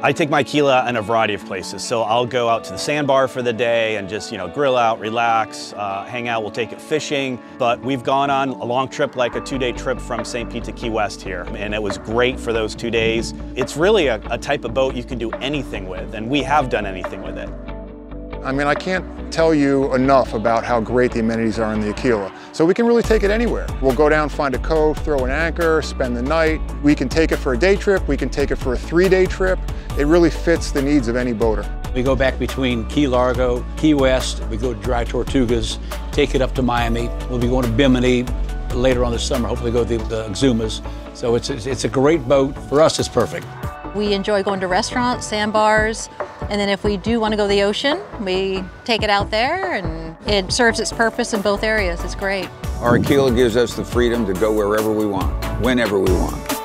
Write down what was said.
I take my Aquila in a variety of places. So I'll go out to the sandbar for the day and just, you know, grill out, relax, uh, hang out. We'll take it fishing. But we've gone on a long trip, like a two day trip from St. Pete to Key West here. And it was great for those two days. It's really a, a type of boat you can do anything with. And we have done anything with it. I mean, I can't tell you enough about how great the amenities are in the Aquila. So we can really take it anywhere. We'll go down, find a cove, throw an anchor, spend the night. We can take it for a day trip. We can take it for a three-day trip. It really fits the needs of any boater. We go back between Key Largo, Key West, we go to Dry Tortugas, take it up to Miami. We'll be going to Bimini later on this summer, hopefully go to the, the Exumas. So it's, it's a great boat. For us, it's perfect. We enjoy going to restaurants, sandbars, and then if we do want to go to the ocean, we take it out there and it serves its purpose in both areas. It's great. Our Aquila gives us the freedom to go wherever we want, whenever we want.